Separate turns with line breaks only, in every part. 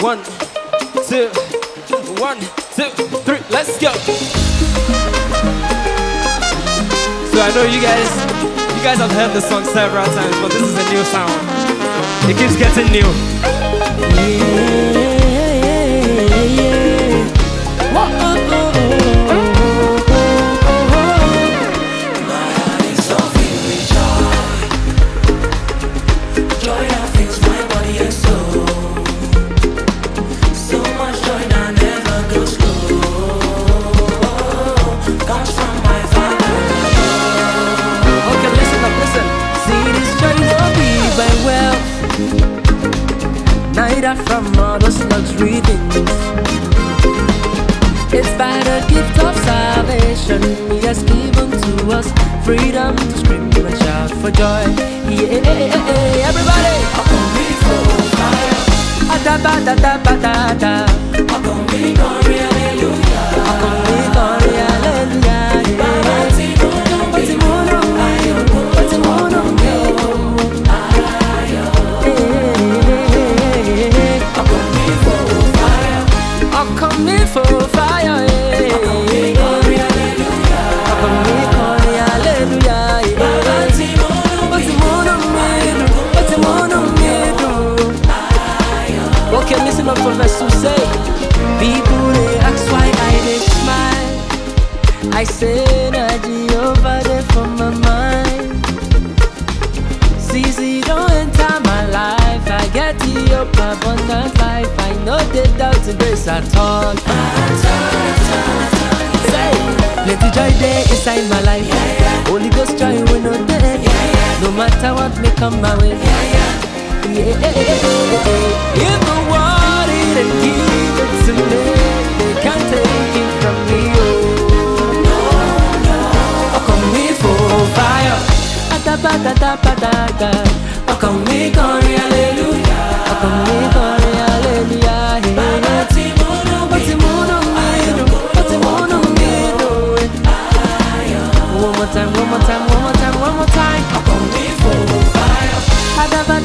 One, two, one, two, three, let's go. So I know you guys, you guys have heard this song several times, but this is a new sound. It keeps getting new.
Neither from all those luxury things. It's by the gift of salvation He has given to us freedom to scream and shout for joy. Yeah, everybody. Ah, da ba da da ba da da.
Ọkàn
I say na Jehovah dey for my mind. CC don't enter my life I get the up abundant life. I know they doubt this at all Say, plenty joy there inside my life. Holy Ghost joy we no dead No matter what may come my way. Yeah. If Adabadadabadada. Oh, come me glory, hallelujah. Oh, come me glory, hallelujah.
Bàbá
Yeah.
tí mo lọ
Ó ti múnú mi dùn, ó ti múnú mi dùn. One more time, one more time, one more time, one more time.
ọkàn mi fò fire.
Baba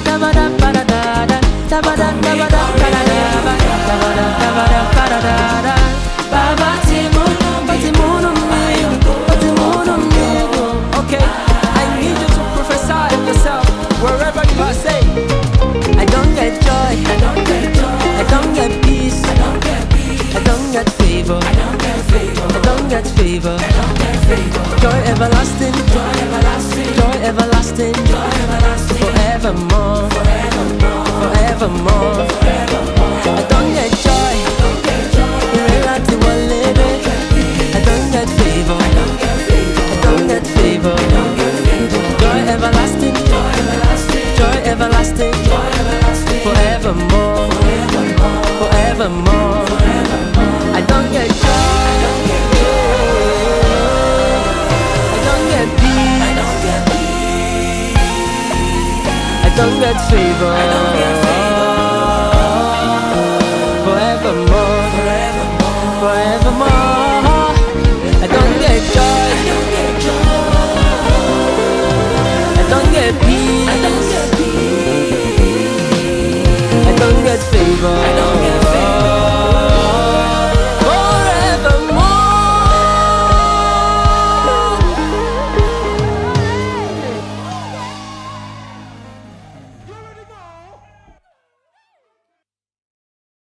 everlasting,
Joy everlasting.
joy everlasting,
Joy everlasting.
forevermore,
Forevermore.
forevermore.
Forevermore.
I don't get joy.
Get joy.
Irrelati walebe. I don't get favor.
I don't get favor.
I don't get favor. Joy everlasting.
Joy everlasting.
Joy everlasting. Forevermore.
Forevermore.
Forevermore. don't get
fever. Forevermore, forevermore. forevermore.